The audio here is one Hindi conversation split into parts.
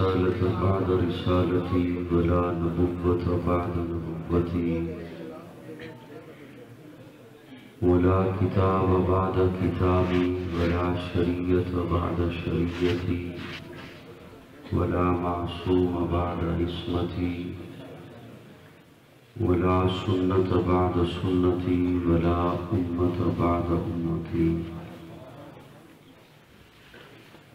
बैत ला रिसालत बाद रिसालती वला नबुव्वत बाद नबुव्वती वला किताब बाद किताबी वला शरीयत बाद शरीयती वला मासूम बाद इस्मती वला सुन्नत बाद सुन्नती वला उम्मत बाद उम्मती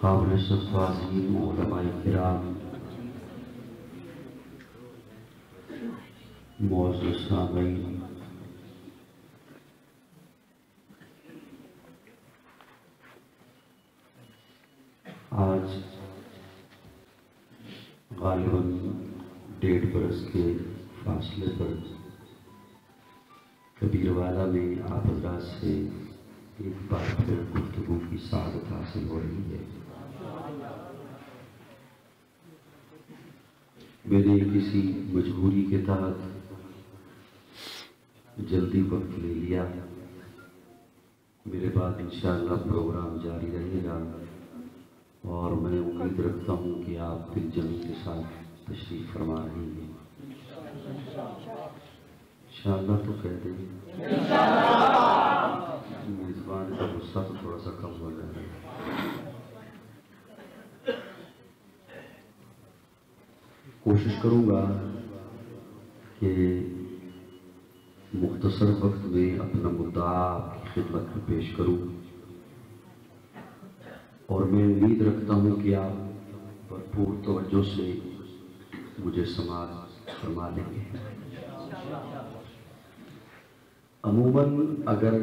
काबिल उलमाए किराम मौजूद सामीन आज गालिबन डेढ़ बरस के फासले पर कबीरवाला में आप से एक बार फिर गुफ्तगू की सादत हासिल हो रही है। मैंने किसी मजबूरी के तहत जल्दी वक्त ले लिया। मेरे बाद इंशाअल्लाह प्रोग्राम जारी रहेगा और मैं उम्मीद रखता हूँ कि आप दिल जमी के साथ तशरीफ़ फरमा रही हैं। इंशाअल्लाह तो कह देंगे मेज़बान का गुस्सा तो थोड़ा सा कम हो जाएगा कोशिश करूँगा कि मुख्तसर वक्त में अपना मुद्दा आपकी खिदमत में पेश करूँ। और मैं उम्मीद रखता हूँ कि आप भरपूर तवज्जो से मुझे समाज फरमा देंगे। अमूमन अगर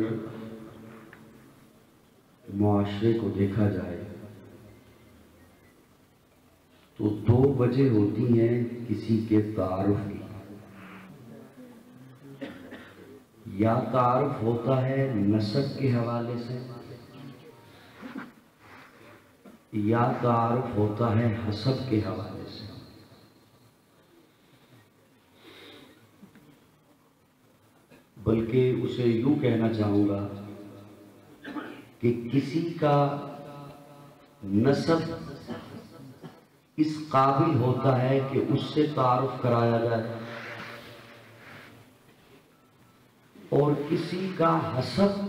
मुआरे को देखा जाए तो दो वजह होती हैं किसी के तारफ की। या तारफ होता है नसब के हवाले से, या तारफ होता है हसब के हवाले से बल्कि उसे यूँ कहना चाहूँगा कि किसी का नसब इस काबिल होता है कि उससे तारुफ कराया जाए। और किसी का हसब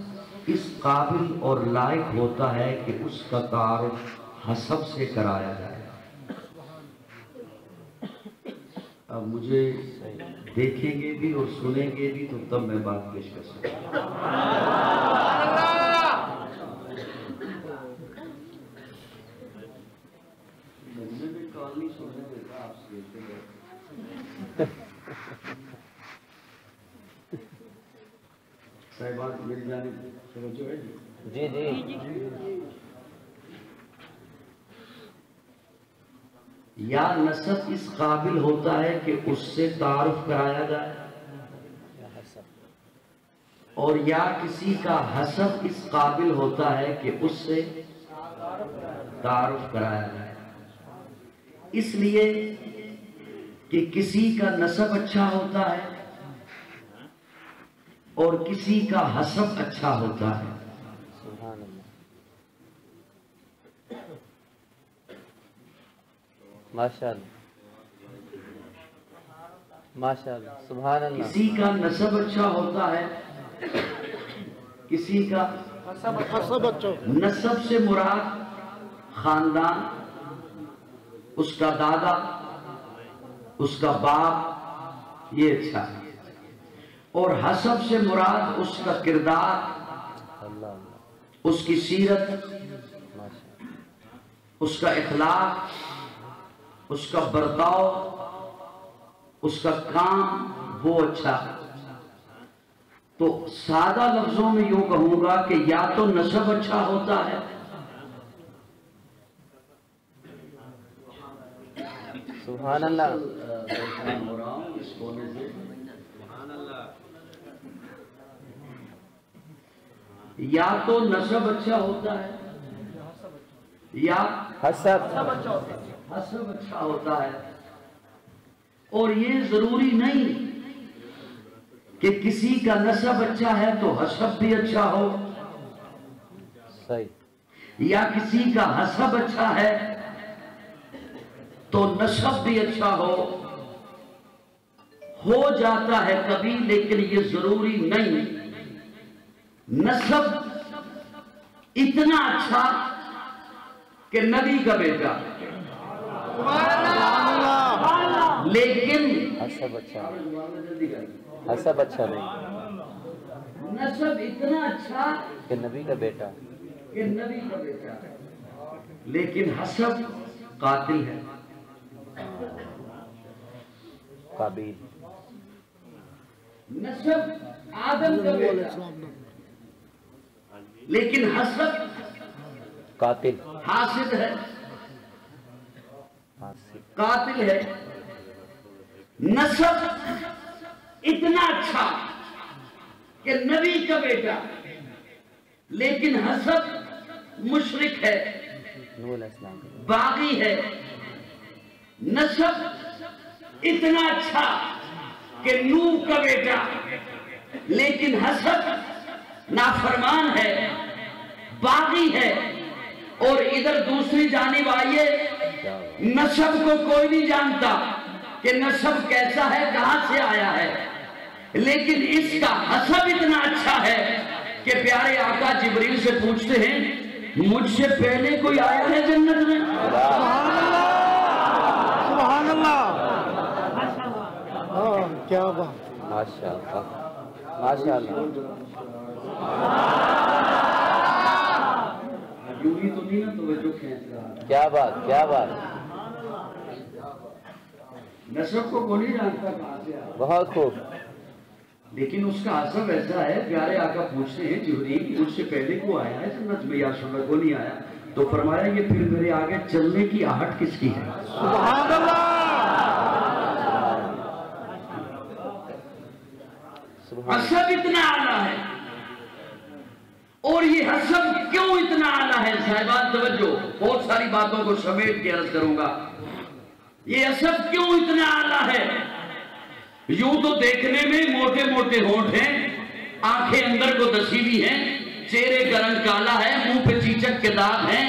इस काबिल और लायक होता है कि उसका तारुफ हसब से कराया जाए। अब मुझे देखेंगे भी और सुनेंगे भी तो तब मैं बात पेश कर सकता कॉल सुनने देता साहिबान मेरी जाने समझो है? जी। जी जी। या नसब इस काबिल होता है कि उससे तारुफ कराया जाए? और या किसी का हसब इस काबिल होता है कि उससे तारुफ कराया जाए? इसलिए कि किसी का नसब अच्छा होता है और किसी का हसब अच्छा होता है सुभान अल्लाह माशाल्लाह। माशाल्लाह सुभान अल्लाह किसी का नसब अच्छा होता है किसी का बच्चों नसब से मुराद खानदान उसका दादा उसका बाप ये अच्छा है। और हसब से मुराद उसका किरदार उसकी सीरत उसका इखलाक उसका बर्ताव उसका काम वो अच्छा है। तो सादा लफ्जों में यूँ कहूँगा कि या तो नसब अच्छा होता है सुभान अल्लाह हो रहा हूँ इस कोने से। या तो नसब अच्छा होता है या हसब। हसब अच्छा होता है। और ये ज़रूरी नहीं कि किसी का नसब अच्छा है तो हसब भी अच्छा हो। सही। या किसी का हसब अच्छा है तो नसब भी अच्छा हो। हो जाता है कभी लेकिन ये ज़रूरी नहीं। नसब इतना अच्छा कि नबी का बेटा लेकिन हसब अच्छा हसब अच्छा नहीं नसब इतना अच्छा कि नबी का बेटा। कि नबी का बेटा। लेकिन हसब कातिल है। काबिल। नसब आदम का बेटा। लेकिन हसब कातिल। हासिद है। कातिल है, नसब इतना अच्छा कि नबी का बेटा, लेकिन हसब मुशरिक है, बागी है। नसब इतना अच्छा कि नूह का बेटा, लेकिन हसब नाफरमान है, बागी है। और इधर दूसरी जानिब आइए नसब को कोई नहीं जानता कि नसब कैसा है कहाँ से आया है। लेकिन इसका हसब इतना अच्छा है कि प्यारे आका जिबरील से पूछते हैं मुझसे पहले कोई आया है जन्नत में? सुभान अल्लाह हाँ क्या बात। माशाअल्लाह यूँ तो नहीं ना तो जो खींच रहा क्या बात क्या बात। नसब को कोई जानता कहाँ से बहुत खूब। लेकिन उसका असर ऐसा है प्यारे आका पूछते हैं जिबरील मुझसे पहले को आया है जन्नत में या सुबह को नहीं आया? तो फरमाया ये फिर मेरे आगे चलने की आहट किसकी है? हसब इतना आला है। और ये हसब क्यों इतना आला है? साहिबान तवज्जो बहुत सारी बातों को समेट के अर्ज़ करूँगा। ये हसब क्यों इतना आला है? यूँ तो देखने में मोटे मोटे होंठ हैं, आँखें अंदर को दसी हुई हैं, चेहरे का रंग काला है, मुँह पे चीचक के दाग हैं,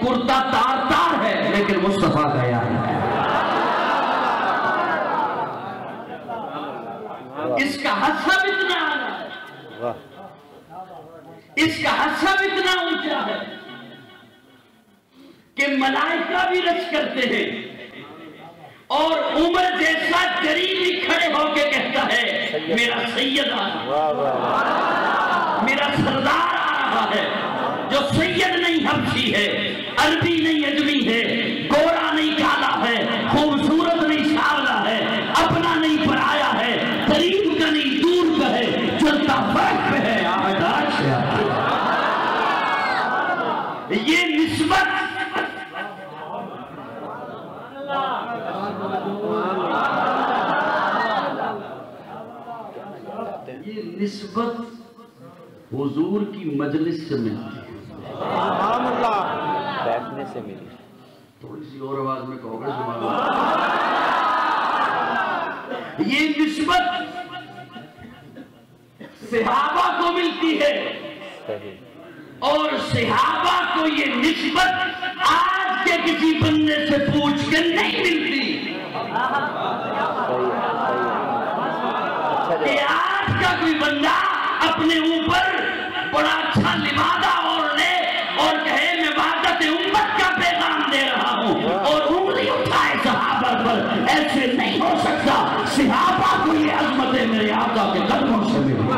कुर्ता तार तार है, लेकिन मुस्तफ़ा का यार है। इसका हसब इतना आला है। इसका हसब इतना ऊँचा है कि मलाइका भी रश करते हैं। और उम्र जैसा गरीब ही खड़े होके कहता है मेरा सैयद आ रहा है, मेरा सरदार आ रहा है जो सैयद नहीं हबशी है अरबी नहीं अजमी है गोरा नहीं काला है खूबसूरत नहीं सावला है अपना नहीं पराया है करीब का नहीं दूर का है चलता फ़र्क पे है आवाज़ से आता है। ये निस्बत निस्बत हुजूर की मजलिस से मिलती है। बैठने से मिली। थोड़ी सी और आवाज़ में कहोगे ये निस्बत सिहाबा को मिलती है। सही। और सिहाबा को ये निस्बत आज के किसी बंदे से पूछ के नहीं मिलती। सही है सही है। अच्छा कि आज का कोई बंदा अपने ऊपर बड़ा अच्छा लिबादा और ले और कहे, मैं वादत उम्मत का पैगाम दे रहा हूँ और उंगली उठाए सहाबा पर। ऐसे नहीं हो सकता। सिहाबा को ये अजमत मेरे आका के कदमों से मिली।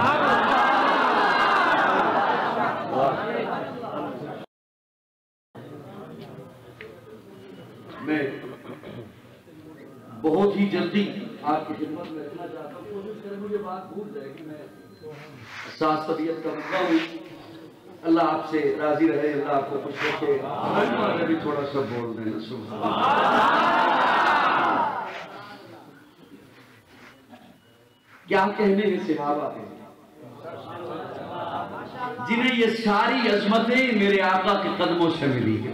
मैं बहुत ही जल्दी आपकी खिदमत में रखना चाहता मुझे बात भूल जाए कि मैं सास तबीयत का मौका हूँ। अल्लाह आपसे राज़ी रहे अल्लाह आपको खुश रखे। भी थोड़ा सा बोल देना सुबह क्या कहने हैं सिहाबा के जिन्हें ये सारी अजमतें मेरे आका के कदमों से मिली है।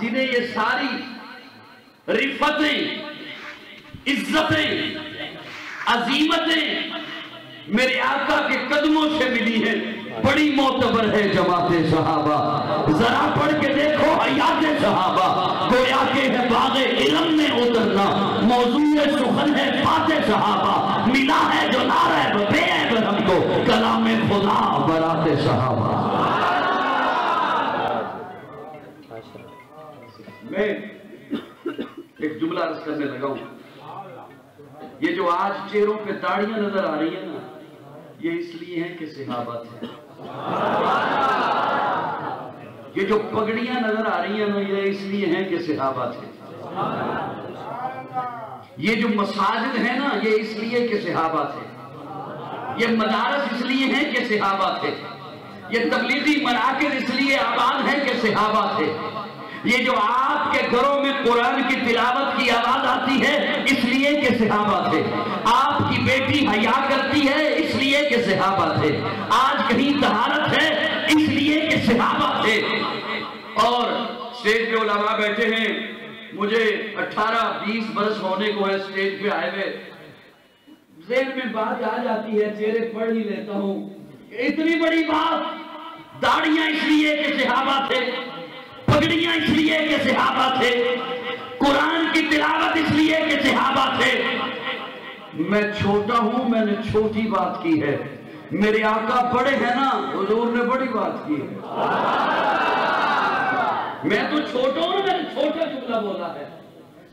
जिन्हें ये सारी रिफतें इज्जतें अजीमतें मेरे आका के कदमों से मिली है। बड़ी मोतबर है जमात सहाबा। जरा पढ़ के देखो हयात सहाबा। गोया के है बागे इलम में उतरना। मौजू सुखन है बाते सहाबा। मिला है जो नारैब बेऐब हमको। कलाम खुदा बराते सहाबा। मैं एक जुमला अर्ज़ करने लगा हूँ। ये जो आज चेहरों पे दाढ़ियाँ नज़र आ रही है ना, ये इसलिए है कि सिहाबा थे। ये जो पगड़ियाँ नज़र आ रही है ना, ये इसलिए है कि सिहाबा थे। ये जो मसाजिद है ना, ये इसलिए कि सिहाबा थे। ये मदारस इसलिए है कि सिहाबा थे। ये तबलीगी मराकज इसलिए आबाद है कि सिहाबा थे। ये जो आपके घरों में कुरान की तिलावत की आवाज़ आती है इसलिए कि सिहाबा थे। आपकी बेटी हया करती है, इसलिए कि सिहाबा थे। आज कहीं तहारत है, इसलिए कि सिहाबा थे। और स्टेज पे उलमा बैठे हैं। मुझे 18-20 बरस होने को है स्टेज पे आए हुए। जेल में बात आ जाती है, चेहरे पढ़ ही लेता हूँ। इतनी बड़ी बात। दाढ़ियाँ इसलिए के सिहाबा थे। पगड़ियाँ इसलिए के सिहाबा थे। मैं छोटा हूँ, मैंने छोटी बात की है। मेरे आका बड़े हैं ना, हजूर ने बड़ी बात की है। मैं तो छोटा हूँ, मैंने छोटा जुमला बोला है।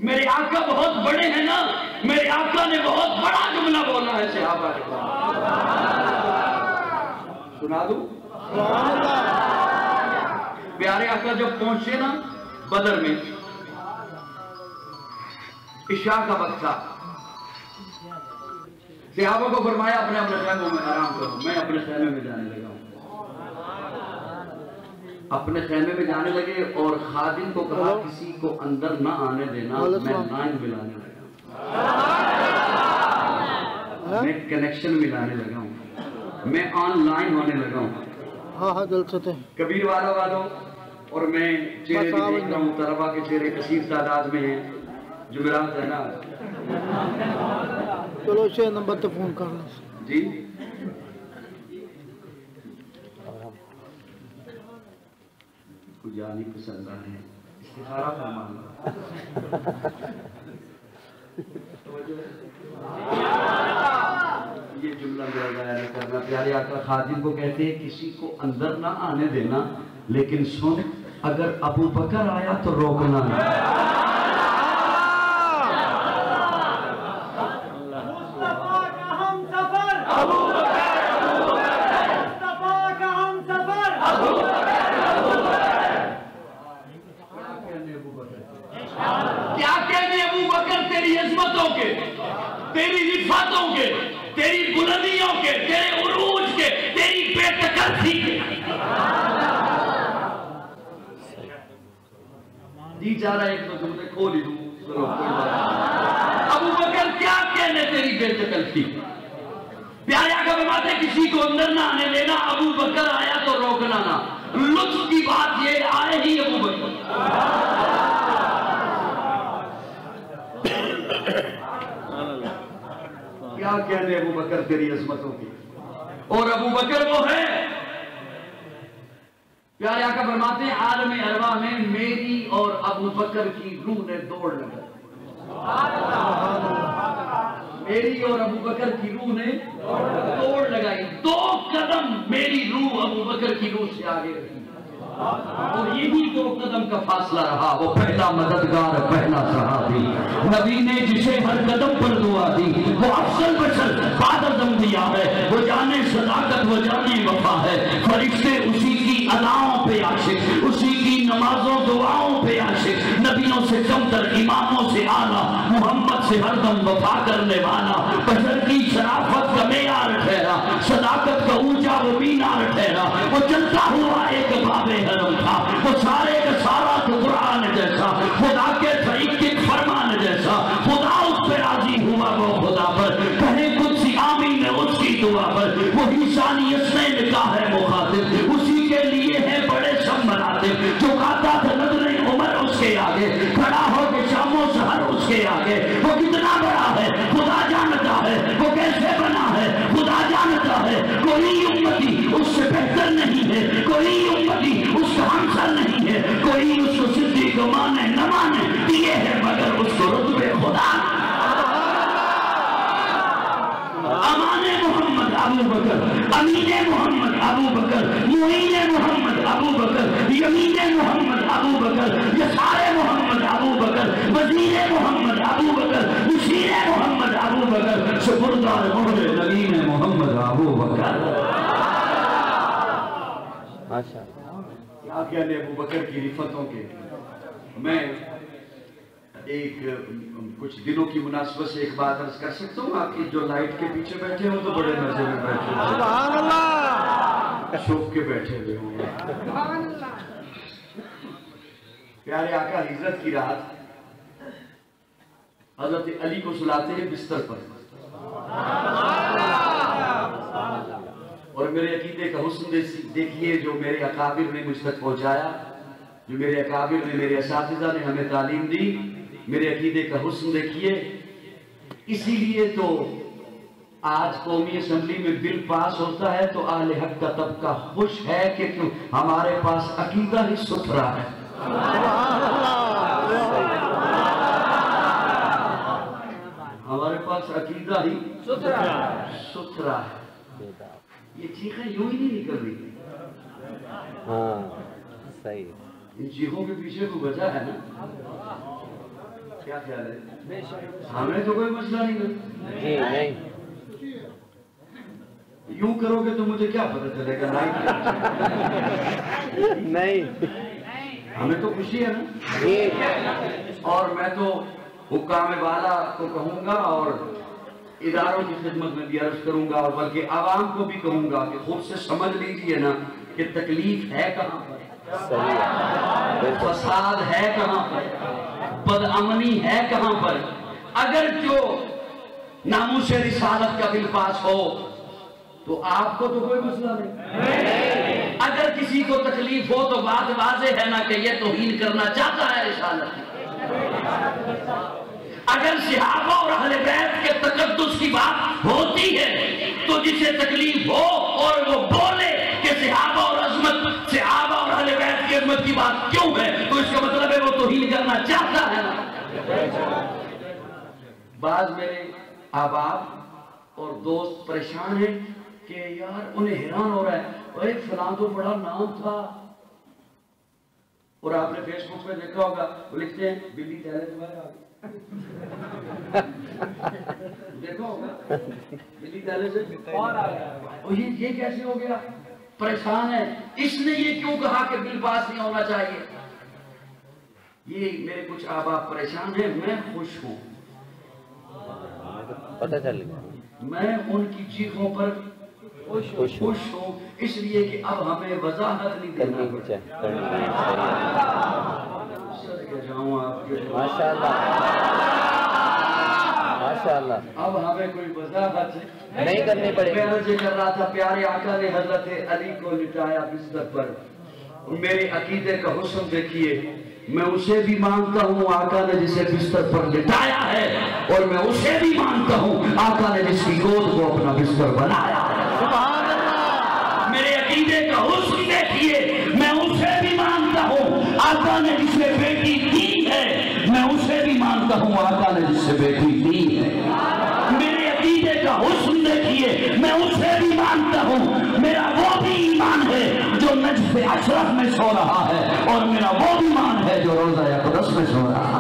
मेरे आका बहुत बड़े हैं ना, मेरे आका ने बहुत बड़ा जुमला बोला है, सिहाबा सुना दू? प्यारे आका जब पहुँचे ना, बदर में, इशा का वक्त था सिहाबा को फरमाया अपने अपने खैमों में आराम करो। मैं अपने खैमे में जाने लगा हूँ। अपने खैमे में जाने लगे और खादिम को कहा किसी को अंदर ना आने देना मैं लाइन मिलाने लगा मैं कनेक्शन मिलाने लगा हूँ। मैं ऑनलाइन होने लगा हूँ। हाँ हाँ जल्द से थे कबीर वाला वालों और मैं चेहरे भी देख रहा हूँ तलबा के चेहरे कसीर तादाद में हैं। जुमेरात है ना? चलो छः नंबर पे फ़ोन कर लो। जी। पसंद हैं। फरमाना ये जुमला मेरा करना प्यारे आका खादिम को कहते हैं किसी को अंदर ना आने देना लेकिन सुन अगर अबू बकर आया तो रोकना नहीं मुस्तफ़ा का हम सफ़र मुस्तफ़ा का हम सफ़र क्या कहने अबू बकर तेरी अजमतों के तेरी रिफातों के तेरी बुलंदियों के तेरे उरूज के तेरी बेतकल्फी के जी जा रहा है एक तो जुमले खोल ही दूँ चलो कोई बात नहीं। अबू बकर क्या कहने तेरी बेतकल्फी प्यारे आका फरमाते किसी को अंदर ना आने देना अबू बकर आया तो रोकना ना लुत्फ की बात ये आए ही अबू बकर क्या कहते अबू तेरी की। और अबू बकर वो है। प्यारे आका फरमाते हैं, आलम अरवा में मेरी और अबू बकर की रूह ने दौड़ लगाई। मेरी और अबू बकर की रूह ने तोड़ लगाई। दो कदम मेरी रूह अबू बकर की रूह से आगे रही और यही दो कदम का फासला रहा, वो पहला मददगार, पहला सहाबी नबी ने जिसे हर कदम पर दुआ दी, वो अफसल बशर बादल दिया है वो जाने सदाकत, वो जाने वफा है। फरिश्ते उसी की अदाओं पे आशिक, उसी की नमाजों, दुआओं पे आशिक। नबियों से कमतर इमामों से आला, मोहम्मद से हरदम वफा करने वाला। बशर की शराफत का मेयार ठहरा, सदाकत का ऊँचा वो चलता हुआ एक बाबे हरम था। वो सारे का सारा कुरान जैसा, खुदा के तरीक के फरमान जैसा, खुदा उस पर राज़ी हुआ वो खुदा पर। कहे कुछ आमी है उसकी दुआ पर। वही शानियत अबू बकर अमीने मोहम्मद अबू बकर मुहीने मोहम्मद अबू बकर यमीने मोहम्मद अबू बकर यसारे मोहम्मद अबू बकर वजीरे मोहम्मद अबू बकर मुशीरे मोहम्मद अबू बकर सुपुरदार मोहरे नबीने मोहम्मद अबू बकर माशा क्या कहने अबू बकर की रिफतों के। मैं एक कुछ दिनों की मुनासिबत से एक बात अर्ज़ कर सकता हूँ? आपकी जो लाइट के पीछे बैठे हो तो बड़े मज़े में बैठे हो। छुप के बैठे हुए होंगे। प्यारे आका हिजरत की रात हज़रत अली को सुलाते हैं बिस्तर पर। और मेरे अकीदे का हुस्न देखिए जो मेरे अकाबिर ने मुझ तक पहुँचाया जो मेरे अकाबिर ने मेरे इस ने हमें तालीम दी मेरे अकीदे का हुस्न देखिए। इसीलिए तो आज कौमी असम्बली में बिल पास होता है तो आल हक का तबका खुश है कि क्यों? हमारे पास अकीदा ही सुथरा है। हमारे पास अकीदा ही सुथरा सुथरा है। ये चीखें यूँ ही नहीं निकल रही। हाँ सही। इन चीखों के पीछे कोई वजह है ना। क्या ख्याल है? हमें तो कोई मसला नहीं है। नहीं। यूँ करोगे तो मुझे क्या पता चलेगा नहीं नहीं। हमें तो खुशी है ना। और मैं तो हुक्काम वाला को कहूँगा और इदारों की खिदमत में भी अर्ज़ करूँगा और बल्कि आवाम को भी कहूँगा कि खुद से समझ लीजिए ना कि तकलीफ़ है कहाँ पर। फसाद है कहाँ पर। बदअमनी है कहाँ पर? अगर जो नामूस रिसालत का बिल पास हो तो आपको तो कोई मसला नहीं। अगर किसी को तकलीफ़ हो तो बात वाजे है ना कि ये तोहीन करना चाहता है रिसालत अगर सिहाबा और अहले बैत के तकद्दुस की बात होती है तो जिसे तकलीफ़ हो और वो बोले कि सिहाबा और अजमत, सिहाबा और अहले बैत की अजमत की बात क्यों है तो इसका मतलब करना चाहता है। बाद मेरे आबाब और दोस्त परेशान हैं कि यार उन्हें हैरान हो रहा है अरे फलां तो बड़ा नाम था। और आपने फेसबुक पे देखा होगा, वो लिखते हैं, बिल्ली टैलेंट वाला आ। देखा होगा? बिल्ली टैलेंट और आ गया और ये ये कैसे हो गया? परेशान है। इसने ये क्यों कहा कि बिल पास नहीं होना चाहिए? ये मेरे कुछ आबाब परेशान है मैं खुश हूँ। पता चल गया। मैं उनकी चीखों पर खुश हूँ। खुश हूँ इसलिए कि अब हमें वजाहत नहीं करनी चाहिए जाऊँ आपके माशाल्लाह। माशाल्लाह। अब हमें कोई वजाहत नहीं। करनी पड़ेगी। मैं अर्ज़ कर रहा था प्यारे आका ने हज़रत अली को लिटाया बिस्तर पर। मेरे अकीदे का हुस्न देखिए। मैं उसे भी मानता हूँ आका ने जिसे बिस्तर पर लिटाया है और मैं उसे भी मानता हूँ आका ने जिसकी गोद को अपना बिस्तर बनाया है। मेरे अकीदे का हुस्न देखिए मैं उसे भी मानता हूँ आका ने जिसे बेटी दी है मैं उसे भी मानता हूँ आका ने जिसे बेटी दी है। मेरे अकीदे का हुस्न देखिए मैं उसे भी मानता हूँ मेरा वो भी ईमान है जो नजफ अशरफ में सो रहा है और मेरा वो भी ईमान है जो रोजा अकदस में सो रहा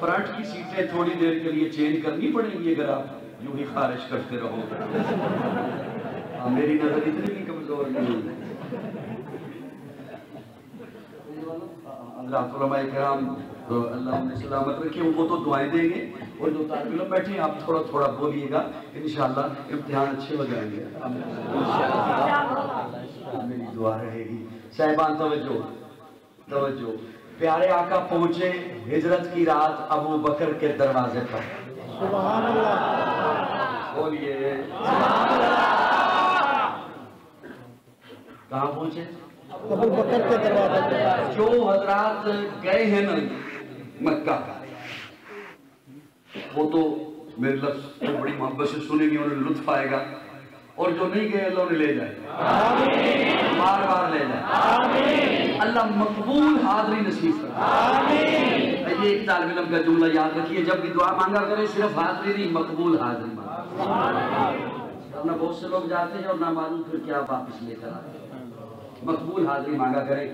फ्रंट की सीटें थोड़ी देर के लिए चेंज करनी पड़ेंगी अगर आप यूँ ही खारिज करते रहो। मेरी नज़र इतनी भी कमज़ोर नहीं है कराम तो अल्लाह उन्हें सलामत रखे उनको तो दुआएँ देंगे। और जो तालब बैठे आप थोड़ा थोड़ा बोलिएगा इंशाल्लाह इम्तिहान अच्छे हो जाएँगे। मेरी दुआ रहेगी। साहिबान तवज्जो तवज्जो। प्यारे आका पहुँचे हिजरत की रात अबू बकर के दरवाजे पर। बोलिए। कहाँ पहुँचे? अबू बकर के दरवाजे जो हजरात गए हैं ना मक्का वो तो मेरे लफ्ज को बड़ी मोहब्बत से सुनेंगे उन्हें लुत्फ आएगा। और जो नहीं गए अल्लाह उन्हें ले जाए। बार बार ले जाए। अल्लाह मकबूल हाजरी नसीब करे। ये एक तालब इल्म का जुमला याद रखिए जब भी दुआ मांगा करें सिर्फ़ हाजरी नहीं मकबूल हाजरी मांगा। बहुत से लोग जाते हैं और ना मालूम फिर क्या वापस लेकर आते हैं? मकबूल हाजरी मांगा करें।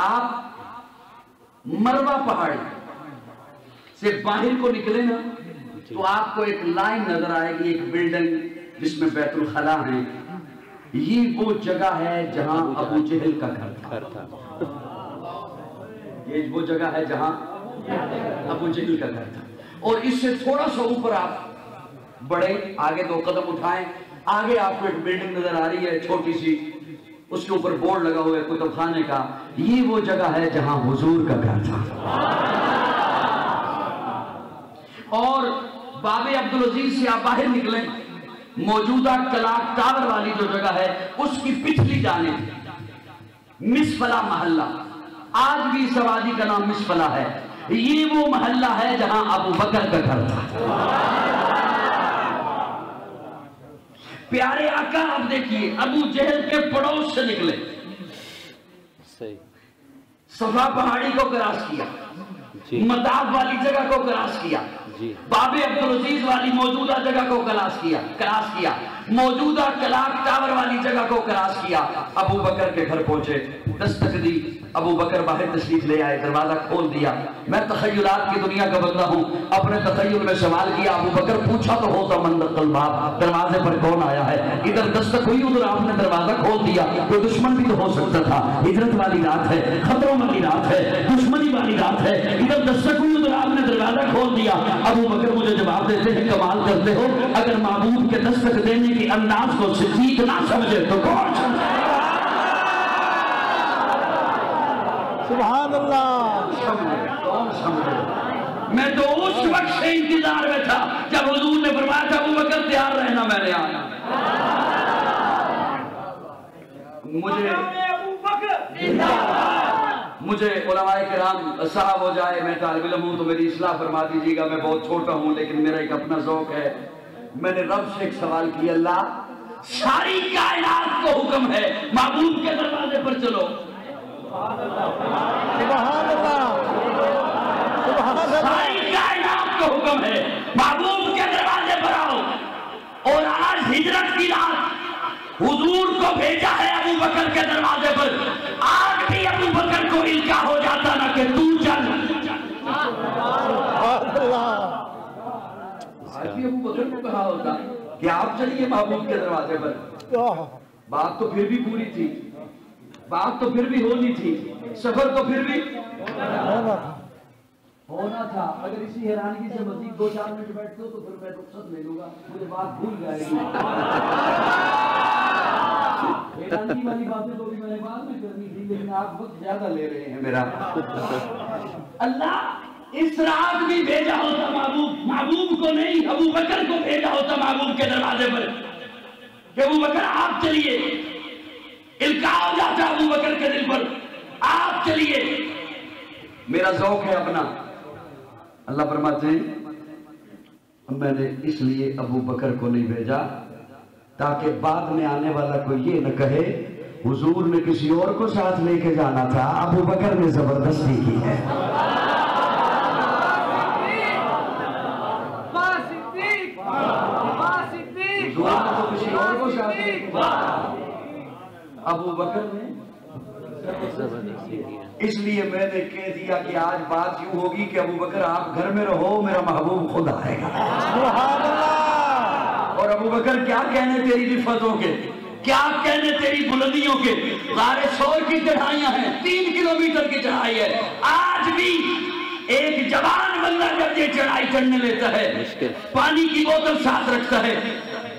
आप मरवा पहाड़ी से बाहर को निकले ना तो आपको एक लाइन नज़र आएगी एक बिल्डिंग जिसमें बैतुल खला है। ये वो जगह है जहाँ अबू जहल का घर था। था। ये वो जगह है जहाँ अबू जहल का घर था। और इससे थोड़ा सा ऊपर आप बढ़े आगे दो कदम उठाएँ आगे आपको एक बिल्डिंग नज़र आ रही है छोटी सी उसके ऊपर बोर्ड लगा हुआ है कुतुब खाने का। ये वो जगह है जहाँ हुजूर का घर था। और बाबे अब्दुल अज़ीज़ से आप बाहर निकले, मौजूदा कलाक टावर वाली जो जगह है, उसकी पिछली जाने। मिसफला मोहल्ला। आज भी इस आबादी का नाम मिसफला है। ये वो मोहल्ला है जहाँ अबू बकर का घर था। प्यारे आका आप देखिए अबू जहल के पड़ोस से निकले। सही। सफ़ा पहाड़ी को क्रॉस किया। मदाब वाली जगह को क्रॉस किया। बाबे अब्दुल अज़ीज़ वाली मौजूदा जगह को क्रॉस किया क्रॉस किया। मौजूदा कलाक टावर वाली जगह को क्रॉस किया। अबू बकर के घर पहुँचे। दस्तक दी। अबू बकर बाहर तशरीफ़ ले आए, दरवाज़ा खोल दिया। मैं तखयलात की दुनिया का बंदा हूँ। अपने तखयल में सवाल किया। अबू बकर पूछा तो होता मंदकल बाप दरवाजे पर कौन आया है? इधर दस्तक हुई, उधर आपने दरवाज़ा खोल दिया। कोई दुश्मन भी तो हो सकता था। हिजरत वाली रात है, खतरों वाली रात है, दुश्मनी वाली रात है। इधर दस्तक हुई, उधर आपने दरवाज़ा खोल दिया। अबू बकर मुझे जवाब देते हैं कमाल करते हो। अगर महबूब के दस्तक देने के अंदाज को सिद्दीक ना समझे तो कौन समझे सुभान अल्लाह समझे कौन समझे मैं तो उस वक्त से इंतज़ार में था जब हजूर ने फरमाया था अबू बकर तैयार रहना मैंने आना मुझे मुझे उलमाए कराम साहब हो जाए, मैं तालब इल्म हूँ तो मेरी इस्लाह फरमा दीजिएगा। मैं बहुत छोटा हूँ, लेकिन मेरा एक अपना शौक है। मैंने रब से एक सवाल किया, अल्लाह, सारी कायनात को हुक्म है, महबूब के दरवाजे पर चलो। सारी कायनात को हुक्म है, महबूब के दरवाजे पर आओ। और आज हिजरत की रात, हुजूर को भेजा है अबू बकर के दरवाजे पर। आज भी बकर को हो जाता ना कि तू चल सुभान अल्लाह आज भी अबू बकर को कहा होता? कि आप चलिए महबूब के दरवाजे पर। बात तो फिर भी पूरी थी। बात तो फिर भी होनी थी। सफ़र तो फिर भी होना था। होना था। अगर इसी हैरानगी से मजीद दो चार मिनट बैठते हो तो फिर मैं रुख्सत ले लूँगा। मुझे बात भूल जाएगी। वाली बातें तो भी मैंने बाद में करनी थी, लेकिन आप वक्त ज़्यादा ले रहे हैं मेरा। अल्लाह, इस रात भी भेजा होता महबूब। महबूब को नहीं, अबू बकर को भेजा होता महबूब के दरवाजे पर। अबू बकर, आप चलिए। इल्का जाता अबू बकर के दिल पर। आप चलिए। मेरा जौक है अपना। अल्लाह फरमाते हैं, मैंने इसलिए अबू बकर को नहीं भेजा ताकि बाद में आने वाला कोई ये न कहे, हुजूर ने किसी और को साथ लेके जाना था, अबू बकर ने ज़बरदस्ती की है। तो अबू बकर ने इसलिए मैंने कह दिया कि आज बात यूँ होगी कि अबू बकर, आप घर में रहो, मेरा महबूब खुद आएगा। और अबू बकर क्या कहने तेरी रिफतों के? क्या कहने तेरी बुलंदियों के? गारे शोर की चढ़ाइया हैं तीन किलोमीटर की चढ़ाई है। आज भी एक जवान बंदा जब ये चढ़ाई चढ़ने लेता है पानी की बोतल साथ रखता है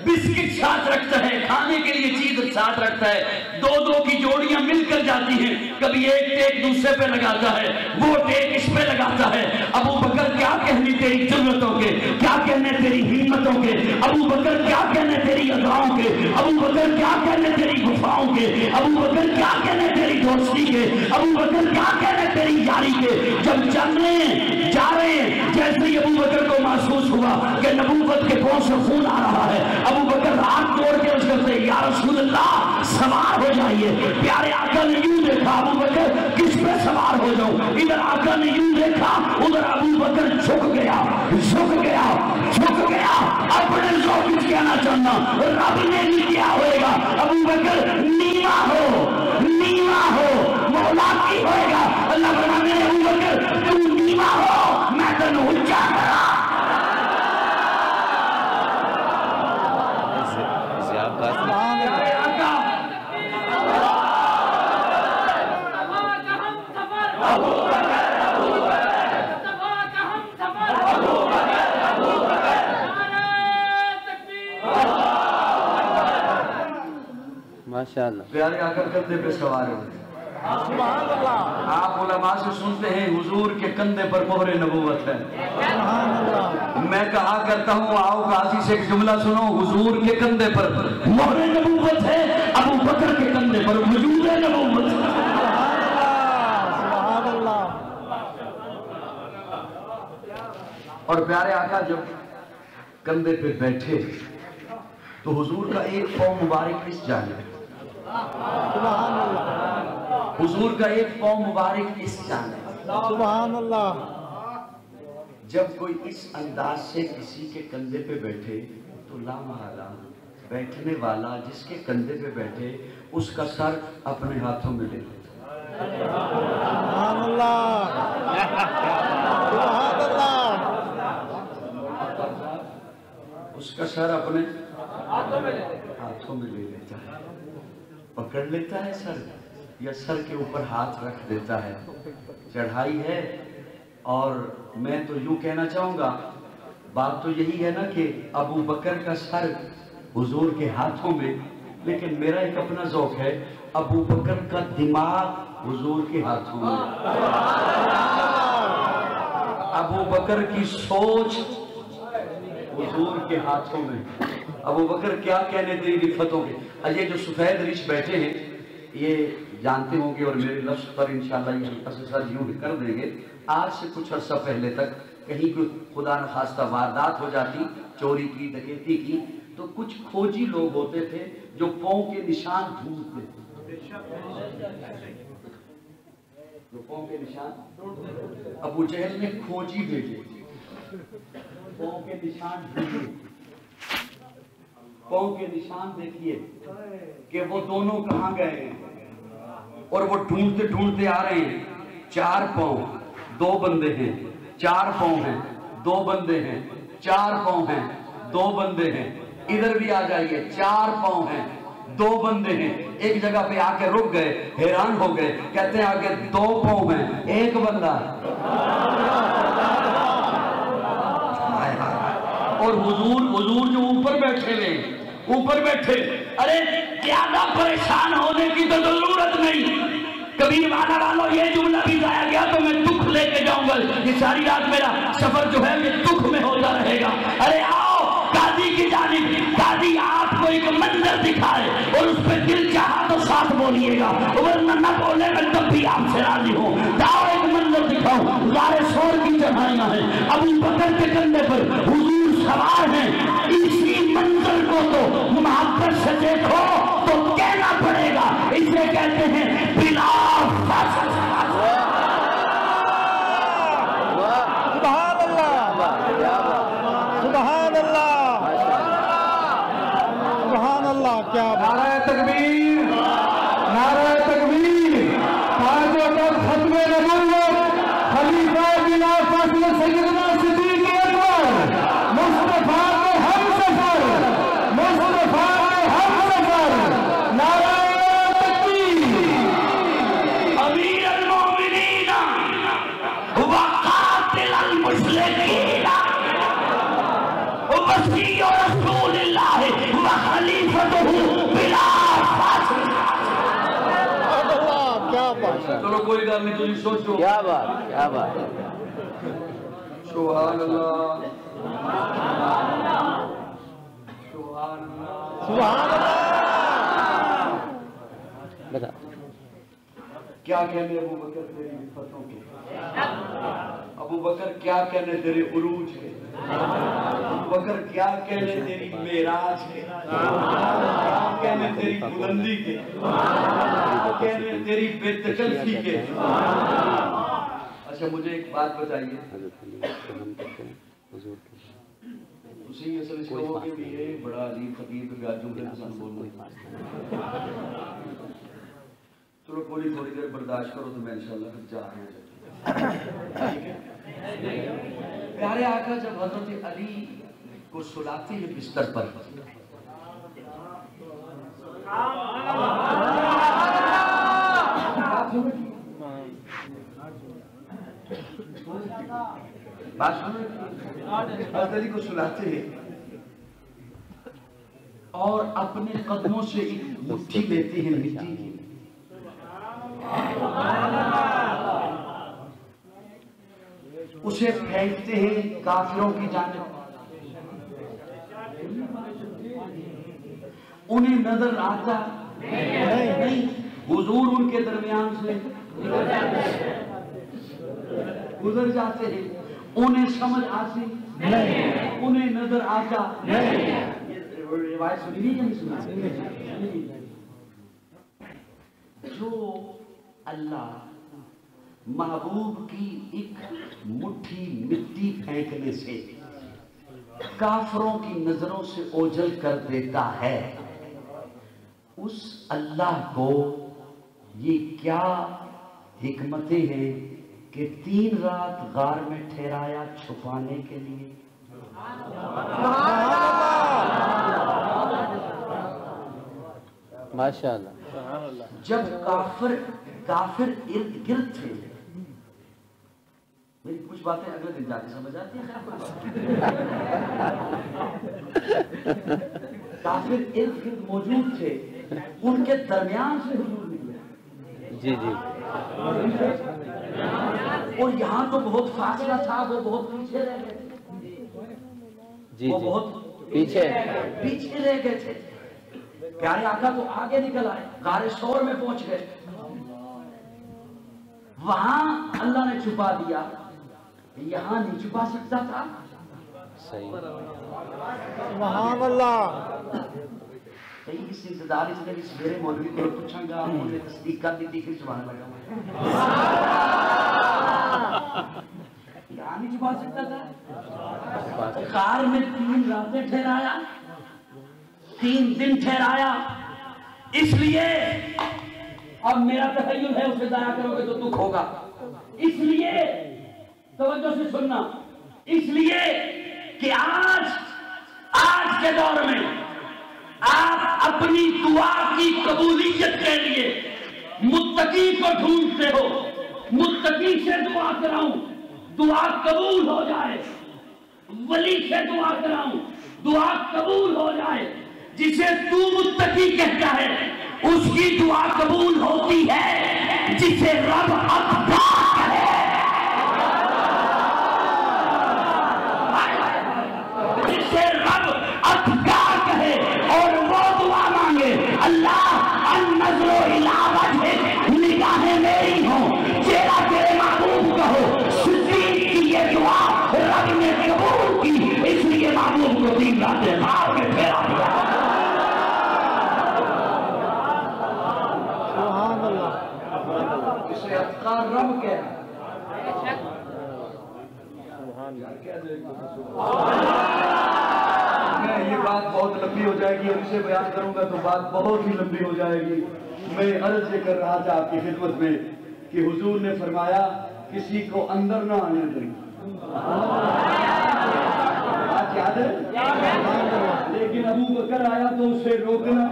बिस्किट साथ रखता है, खाने के लिए चीज़ साथ रखता है। दो दो की जोड़ियाँ मिलकर जाती हैं। कभी एक टेक दूसरे पे लगाता है, वो टेक इस पे लगाता है। अबू बकर, क्या कहने तेरी जरूरतों के? क्या कहने तेरी हिम्मतों के? अबू बकर, क्या कहने तेरी अदाओं के? अबू बकर, क्या कहने तेरी गुफाओं के? अबू बकर, क्या कहने तेरी दोस्ती के? अबू बकर, क्या कहने तेरी यारी के? जब चल रहे हैं जा रहे हैं, जैसे ही अबू बकर हुआ कि नबूवत के कौन से खून आ रहा है। अबू बकर हाथ तोड़ के उसके से या रसूल सवार हो जाइए। प्यारे आका ने यूँ देखा, अबू बकर, किस पे सवार हो जाऊँ? इधर आका ने यूँ देखा, उधर अबू बकर झुक गया झुक गया झुक गया। अपने जो कुछ कहना चाहना, रब ने नहीं किया होएगा। अबू बकर नीवा हो नीवा हो, मौला की होएगा। अल्लाह फरमाते हैं, अबू बकर तू नीवा हो मैं तेन ऊँचा करा ज़्यादा प्यारे आका तबाक हम सफ़र अबू बकर अबू बकर तबाक हम सफ़र अबू बकर अबू बकर नारे तकबीर माशाल्लाह प्यारे आकर कंधे पे सवार हो। आप उलमा से सुनते हैं हुजूर के कंधे पर मोहरे नबूवत है। मैं कहा करता हूँ आओ काशी से एक जुमला सुनो हुजूर के कंधे पर मोहरे नबूवत है अबू बकर के कंधे पर वजूद है नबूवत। और प्यारे आका जब कंधे पे बैठे तो हुजूर का एक पाँव मुबारक किस जाने हुजूर का एक पाँव मुबारक इस जाने अल्लाह। जब कोई इस अंदाज से किसी के कंधे पे बैठे तो लामहला बैठने वाला जिसके कंधे पे बैठे उसका सर अपने हाथों में ले लेता। उसका सर अपने हाथों में ले लेता। है पकड़ लेता है सर? या सर के ऊपर हाथ रख देता है? चढ़ाई है और मैं तो यूँ कहना चाहूँगा बात तो यही है ना कि अबू बकर का सर हुजूर के हाथों में लेकिन मेरा एक अपना जौक है अबू बकर का दिमाग हुजूर के हाथों में। अबू बकर की सोच हुजूर के हाथों में। अबू बकर क्या कहने तेरी रिफतों के? और ये जो सफ़ेद रिच बैठे हैं, ये जानते होंगे और मेरे लफ्ज पर ये हल्का से सर यूँ कर देंगे। आज से कुछ अर्सा पहले तक कहीं कोई खुदा न खास्ता वारदात हो जाती, चोरी की, डकैती की तो कुछ खोजी लोग होते थे जो पाँव के निशान ढूंढते थे। के निशान अबू जहल ने खोजी भेजे। पाँव के निशान पाँव के निशान देखिए कि वो दोनों कहाँ गए हैं। और वो ढूंढते ढूंढते आ रहे हैं। चार पाँव दो बंदे हैं। चार पाँव हैं, दो बंदे हैं। चार पाँव हैं, दो बंदे हैं। इधर भी आ जाइए, चार पाँव हैं, दो बंदे हैं। एक जगह पे आके रुक गए, हैरान हो गए। कहते हैं आगे दो पाँव हैं, एक बंदा। और हुजूर हुजूर जो ऊपर बैठे हैं, ऊपर बैठे। अरे ज़्यादा परेशान होने की तो ज़रूरत नहीं। कबीर माना वालों ये जुमला भी गाया गया तो मैं दुख लेके जाऊँगा। ये सारी रात मेरा सफ़र जो है ये दुख में होता रहेगा। अरे आओ काजी की जानिब। काजी आपको एक मंजर दिखाए और उस पर दिल चाहा तो साथ बोलिएगा। वरना न बोले मैं तब भी आपसे राज़ी हूँ। जाओ एक मंजर दिखाओ सारे शोर की चढ़ाइयाँ हैं। अबू बकर के कंधे पर हुजूर सवार हैं इसी मंजर को तो मोहब्बत से देखो तो कहना पड़ेगा इसे कहते हैं बिला फासिल। कोई गल नहीं तुम सोचो। क्या बात क्या बात। सुभान अल्लाह सुबहान अल्लाह बता। क्या कहने अबू बकर तेरी विफतों के? अबू बकर, क्या कहने तेरे उरूज है? अबू बकर, क्या कहने तेरी मेराज है? क्या कहने तेरी बुलंदी के क्या कहने तेरी बेतकल्फी के अच्छा मुझे एक बात बताइए। उसी असल इसको के लिए बड़ा अजीब, तकलीफ़ गाजू के इंसान बोलना चलो थोड़ी थोड़ी देर बर्दाश्त करो तो मैं इंशाल्लाह जा रहा हूँ। ठीक है? प्यारे आका, जब हज़रत अली को सुलाते हैं बिस्तर पर अली को सुलाते हैं और अपने कदमों से एक मुट्ठी लेते हैं मिट्टी की। उसे फेंकते हैं काफिरों की जानिब उन्हें नज़र आता नहीं, हुजूर उनके दरमियान से गुजर जाते हैं। उन्हें समझ आती नहीं, उन्हें नज़र आता नहीं। सुनी नहीं नहीं जो अल्लाह महबूब की एक मुट्ठी मिट्टी फेंकने से काफरों की नज़रों से ओझल कर देता है। उस अल्लाह को ये क्या हिकमतें हैं कि तीन रात गार में ठहराया छुपाने के लिए? माशाल्लाह। जब काफिर काफिर इर्द गिर्द थे मेरी कुछ बातें अगले दिन जाके समझ आती हैं। काफिर इर्द गिर्द मौजूद थे। उनके दरमियान से हुजूर निकले। जी जी। और यहाँ तो बहुत फासला था वो बहुत पीछे रह गए थे। जी वो बहुत पीछे। पीछे रह गए थे। प्यारे आका तो आगे निकल आए गारे शोर में पहुँच गए। वहाँ अल्लाह ने छुपा दिया। यहाँ नहीं छुपा सकता था सही। किसी इंतज़ार इसने भी सवेरे मौलवी को पूछांगा उन्होंने तस्दीक कर दी थी फिर सुभान लगा यहाँ नहीं छुपा सकता था कार में तीन रातें ठहराया तीन दिन ठहराया। इसलिए अब मेरा तखयुल है उसे जाया करोगे तो दुख होगा। इसलिए तवज्जो से सुनना। इसलिए कि आज आज के दौर में आप अपनी दुआ की कबूलियत के लिए मुत्तकी को ढूंढते हो। मुत्तकी से दुआ कराऊं, दुआ कबूल हो जाए। वली से दुआ कराऊं, दुआ कबूल हो जाए। जिसे तू मुत्तकी कहता है, उसकी दुआ कबूल होती है, जिसे रब अब्बार रब कहना मैं ये बात बहुत लंबी हो जाएगी और बयान करूँगा तो बात बहुत ही लंबी हो जाएगी। मैं अर्ज़ ये कर रहा था आपकी खिदमत में कि हुजूर ने फरमाया, किसी को अंदर ना आने दें। बात याद है? लेकिन अबू बकर आया तो उसे रोकना।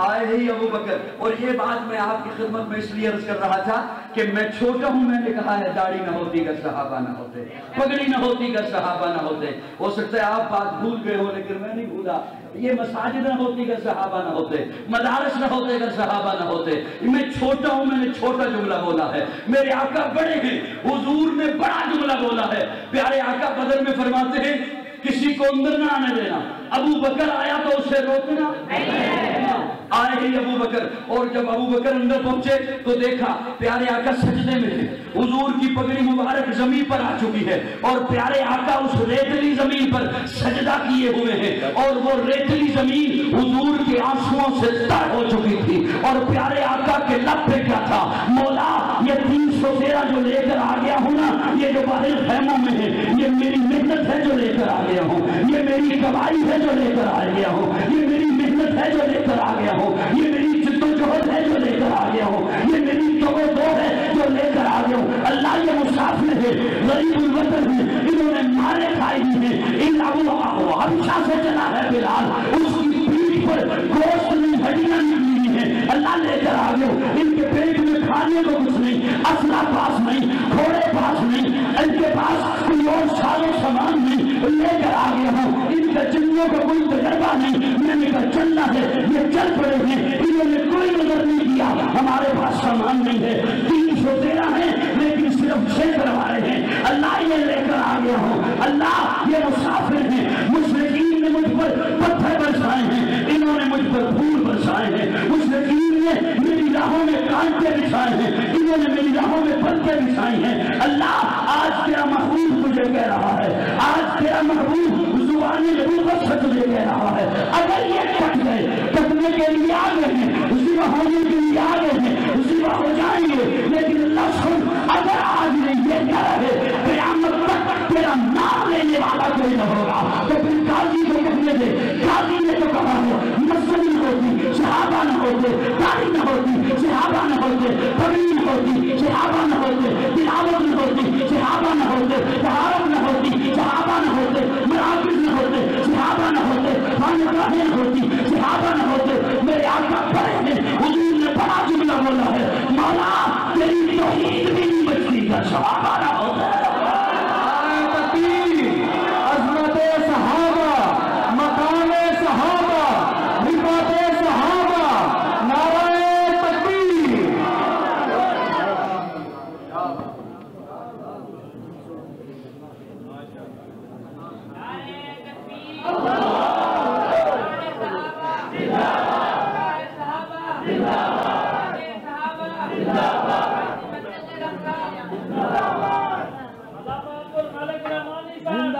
आए ही अबू बकर। और ये बात मैं आपकी खिदमत में इसलिए अर्ज़ कर रहा था कि मैं छोटा हूँ, मैंने कहा है, दाढ़ी न होती अगर सहाबा ना होते, पगड़ी न होती अगर सहाबा ना होते। हो सकता है आप बात भूल गए हो, लेकिन मैं नहीं भूला। ये मसाजिद न होती अगर सहाबा ना होते। मदारस न होते अगर सहाबा ना होते। मैं छोटा हूँ, मैंने छोटा जुमला बोला है। मेरे आका बड़े हैं, हुजूर ने बड़ा जुमला बोला है। प्यारे आका बदल में फरमाते हैं, किसी को अंदर ना आने देना। अबू बकर आया तो उसे रोकना। आए ही अबू बकर। और जब अबू बकर अंदर पहुँचे तो देखा, प्यारे आका सजदे में थे। हुजूर की पगड़ी मुबारक ज़मीन पर आ चुकी है। और प्यारे आका उस रेतली ज़मीन पर सजदा किए हुए हैं। और वो रेतली ज़मीन हुजूर के आंसुओं से तर हो चुकी थी। और प्यारे आका के लब पे क्या था? मौला, ये तीन सौ तेरह जो लेकर आ गया हूँ ना, ये जो बाहर खैमों में है, ये मेरी मेहनत है जो लेकर आ गया हूँ। ये मेरी कमाई है जो लेकर आ गया हूँ। ये मेरी है जो लेकर आ गया हूँ। ये मेरी जिद्दोजहद है जो लेकर आ गया हूँ। ये मेरी तोबे दो है जो लेकर आ गया हूँ। अल्लाह ये मुसाफिर है गरीब वतन है, इन्होंने मारे खाए भी हैं। इन अबू हमेशा से चला है बिलाल। उसकी पीठ पर गोश्त नहीं, हड्डियाँ निकली हैं। अल्लाह लेकर आ गया इनके पेट में खाने को कुछ नहीं, असला पास नहीं, घोड़े पास नहीं, इनके पास कोई और सारे सामान नहीं। लेकर आ गया हूँ। इनका चिड़ियों का कोई तजर्बा नहीं। मैंने कहा, चलना है, ये चल पड़े हैं। इन्होंने कोई नज़र नहीं किया। हमारे पास सामान नहीं है। तीन सौ तेरह है, लेकिन सिर्फ़ छह करवाए हैं। अल्लाह ये लेकर आ गया हूँ। अल्लाह ये मुसाफिर हैं। मुशरकीन ने मुझ पर पत्थर बरसाए हैं। इन्होंने मुझ पर फूल बरसाए हैं। मुशरकीन ने मेरी राहों में कांटे बिछाए हैं। इन्होंने मेरी राहों में पत्ते बिछाए हैं। अल्लाह, आज तेरा महबूब मुझे कह रहा है। आज तेरा महबूब जुबानी नबूवत से तुझे कह रहा है। अगर ये कट गए कटने के लिए आ गए हैं, उसी में होने के लिए आ गए हैं, उसी में हो जाएँगे। लेकिन अल्लाह अगर आज नहीं ये न रहे कयामत तक तेरा नाम लेने वाला कोई न होगा। तो फिर काजी को कहने दे। काजी ने तो कहा है, मस्जिद न होती शहाबा न होते तारी न होती शहाबा न होते पगड़ी न होती खानगाहें न होती शहाबा न होते, मेरे आका पड़े हैं, हुजूर ने बड़ा जुमला बोला है, मौला, तेरी तौहीद भी नहीं बचती का शहाबा न होते अजमत सहाबा मकाम सहाबा हिफात सहाबा नाराए तकबीर तशरीफ़ रखिए हज़रत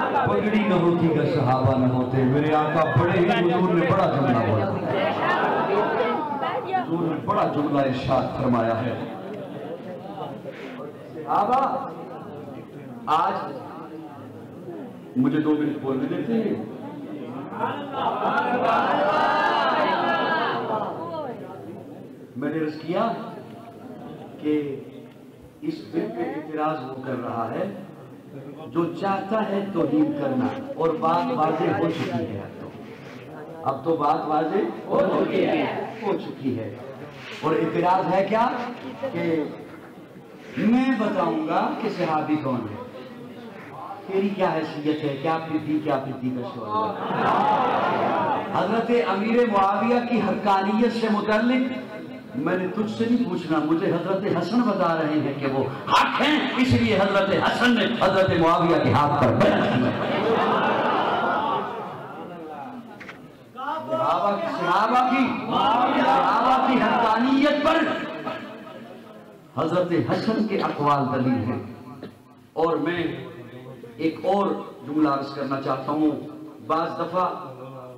पगड़ी न होती का सहाबा न होते। मेरे आका बड़े ही हुजूर ने बड़ा जुमला बोला। हुजूर ने बड़ा जुमला इरशाद फरमाया है। आबा, आज मुझे दो मिनट बोलने देते हैं? मैंने अर्ज़ किया कि इस बिल पे इतराज वो कर रहा है। जो चाहता है तो ही करना, और बात वाजे हो चुकी है। अब तो अब तो बात वाजे हो चुकी है। हो चुकी है। और इतराज है क्या? कि मैं बताऊँगा कि सहाबी कौन है। तेरी क्या हैसियत है? क्या फिरती क्या फिरती का सवाल हज़रत अमीर मुआविया की हक्कानियत से मुतलिक मैंने तुझसे नहीं पूछना, मुझे हज़रत हसन बता रहे हैं कि वो हक हैं, इसलिए हज़रत हसन ने हज़रत मुआविया के हाथ पर की, सहाबा पर हज़रत हसन के अकवाल दलील हैं। और मैं एक और जुमला अर्ज़ करना चाहता हूँ। बाज दफ़ा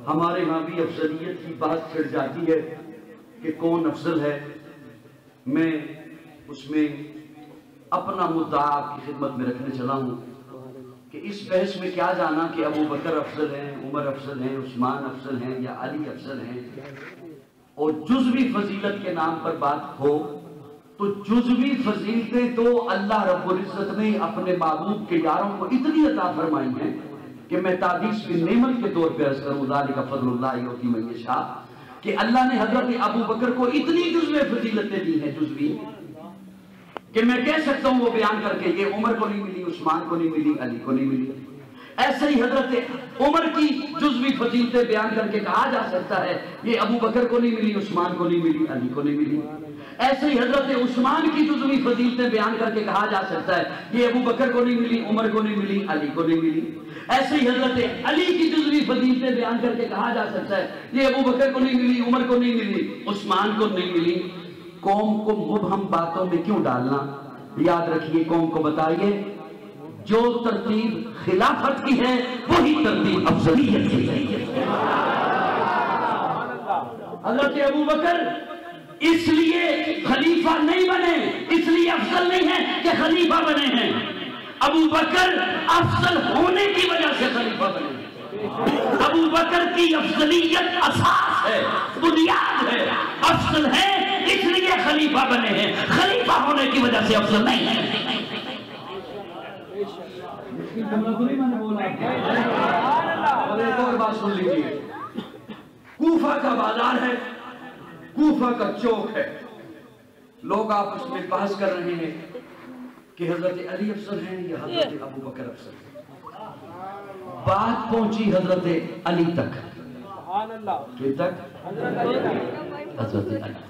हमारे यहाँ भी अफसरियत की बात छिड़ जाती है। कि कौन अफजल है, मैं उसमें अपना मुद्दा आपकी खिदमत में रखने चला हूँ। कि इस बहस में क्या जाना कि अबू बकर अफजल हैं, उमर अफजल हैं, उस्मान अफजल हैं या अली अफजल हैं। और जुजवी फजीलत के नाम पर बात हो तो जुजवी फजीलतें तो अल्लाह रब्बुल इज़्ज़त ने अपने महबूब के यारों को इतनी अता फरमाई हैं कि मैं तादीस की नेमत के तौर पर अर्ज़ करूँ का फजल मैशा कि अल्लाह ने हज़रत अबू बकर को इतनी जुजवे फजीलतें दी है जुजवी, कि मैं कह सकता हूँ वो बयान करके, ये उमर को नहीं मिली, उस्मान को नहीं मिली, अली को नहीं मिली। ऐसे ही हज़रत उमर की जुजवी फजीलतें बयान करके कहा जा सकता है, ये अबू बकर को नहीं मिली, उस्मान को नहीं मिली, अली को नहीं मिली। ऐसे ही हज़रत उस्मान की जुजवी फजीलतें बयान करके कहा जा सकता है, ये अबू बकर को नहीं मिली, उमर को नहीं मिली, अली को नहीं मिली। ऐसे ही हज़रत अली की जुजवी फजीलतें बयान करके कहा जा सकता है, ये अबू बकर को नहीं मिली, उमर को नहीं मिली, उस्मान को नहीं मिली। कौम को मुबहम बातों में क्यों डालना? याद रखिए, कौम को बताइए, जो तरतीब खिलाफत की है, वही तरतीब अफजलियत की है। हज़रत अबू बकर इसलिए खलीफा नहीं बने इसलिए अफसल नहीं है कि खलीफा बने हैं। अबू बकर अफसल होने की वजह से खलीफा बने अबू बकर की अफजलियत असास है बुनियाद है। अफसल है इसलिए खलीफा बने हैं। खलीफा होने की वजह से अफसल नहीं है। और एक और बात सुन लीजिए। कूफा का बाज़ार है कूफा का चौक है। लोग आपस में बहस कर रहे हैं कि हज़रत अली अफसर हैं या हज़रत अबू बकर अफसर हैं। बात पहुँची हज़रत अली तक। किन तक? हज़रत अली तक।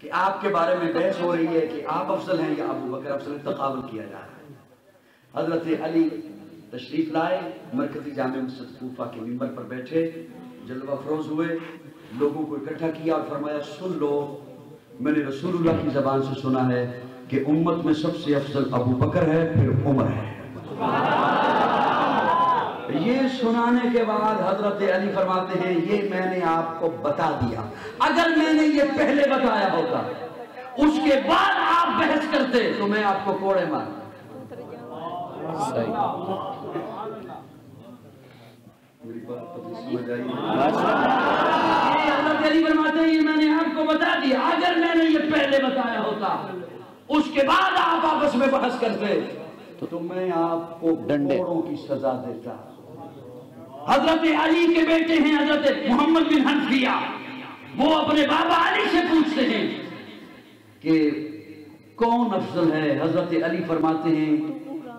कि आपके बारे में बहस हो रही है कि आप अफसल हैं या अबू बकर अफसल तकाबल किया जा रहा है। हज़रत अली तशरीफ़ लाए मरकजी जाम मस्जिद कूफा के मिंबर पर बैठे जलवा फरोज हुए। लोगों को इकट्ठा किया और फरमाया, सुन लो, मैंने रसूलुल्लाह की जबान से सुना है कि उम्मत में सबसे अफजल अबू बकर है, फिर उमर है। ये सुनाने के बाद हज़रत अली फरमाते हैं, ये मैंने आपको बता दिया। अगर मैंने ये पहले बताया होता, उसके बाद आप बहस करते तो मैं आपको कोड़े मार मेरी बात पता समझ आई। अली फरमाते हैं ये मैंने आपको बता दिया अगर मैंने ये पहले बताया होता उसके बाद आप आपस में बहस करते तो तो मैं आपको डंडों। की सजा देता। हज़रत अली के बेटे हैं हज़रत मोहम्मद बिन हनफिया वो अपने बाबा अली से पूछते हैं कि कौन अफजल है? हज़रत अली फरमाते हैं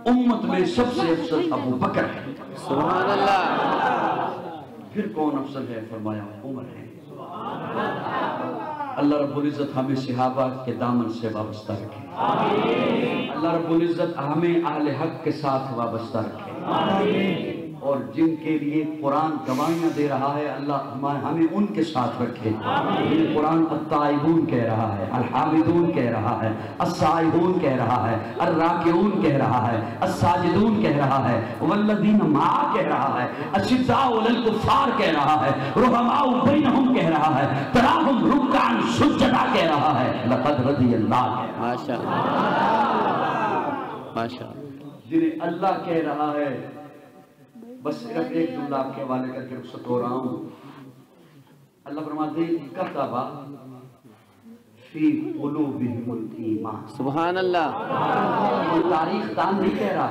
उम्मत में सबसे अफजल अबू बकर है। सुभान अल्लाह। फिर कौन अफजल है? फरमाया उमर है। अल्लाह रब्बुल इज़्ज़त हमें सिहाबा के दामन से वाबस्ता रखे। अल्लाह रब्बुल इज़्ज़त हमें आहले हक के साथ वाबस्ता रखे। और जिनके लिए कुरान गवाहियाँ दे रहा है अल्लाह हमें उनके साथ रखे कुरान अताइबून कह रहा है अलहामिदून कह रहा है असाइबून कह रहा है अर्राकिऊन कह रहा है असाजिदून कह रहा है वल्लदीन मा कह रहा है अशिद्दाउल कुफार कह रहा है रुहमाउ बैनहुम कह रहा है तराहुम रुकान सुजदा कह रहा है लक़द रदियल्लाह कह रहा है माशा माशा जिन्हें अल्लाह कह रहा है बस सिर्फ़ एक जुमला आपके हवाले करके रुखसत हो रहा हूँ। अल्लाह फरमाते हैं, कतबा फ़ी कुलूबिहिमुल ईमान। सुभान अल्लाह कोई तारीख दान नहीं कह रहा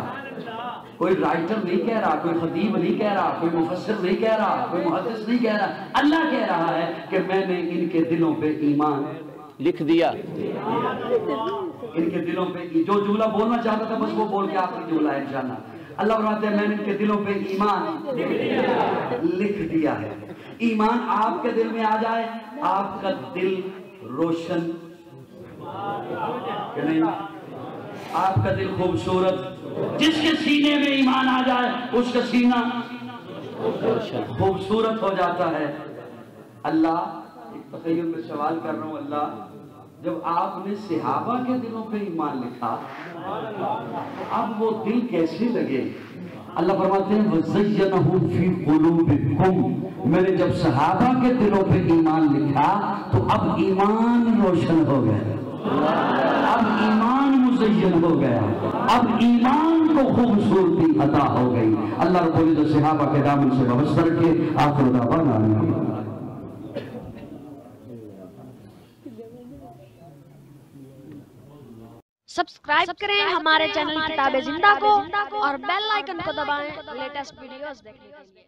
कोई राइटर नहीं कह रहा कोई खतीब नहीं कह रहा कोई मुफसर नहीं कह रहा कोई मुहदस नहीं कह रहा। अल्लाह कह रहा है कि मैंने इनके दिलों पे ईमान लिख दिया। इनके दिलों पे जो जुमला बोलना चाहता था बस वो बोल के आखिरी जुमला है इंशाल्लाह। अल्लाह फरमाते हैं, मैंने इनके दिलों पे ईमान लिख दिया है। ईमान आपके दिल में आ जाए, आपका दिल रोशन। नहीं? आपका दिल खूबसूरत। जिसके सीने में ईमान आ जाए, उसका सीना खूबसूरत हो जाता है। अल्लाह, एक तखय्युल में सवाल कर रहा हूँ, अल्लाह। जब आपने सिहाबा के दिलों पे ईमान लिखा, अब वो दिल कैसे लगे? अल्लाह फरमाते हैं मैंने जब सहाबा के दिलों पे ईमान लिखा तो अब ईमान रोशन हो गया। अब ईमान मुजयन हो गया। अब ईमान को खूबसूरती अता हो गई। अल्लाह इज़्ज़त सहाबा के दामन से वाबस्ता रखे आखिर सब्सक्राइब करें हमारे चैनल किताबें ज़िंदा को और बेल आइकन को दबाएँ लेटेस्ट वीडियोस देखने के लिए।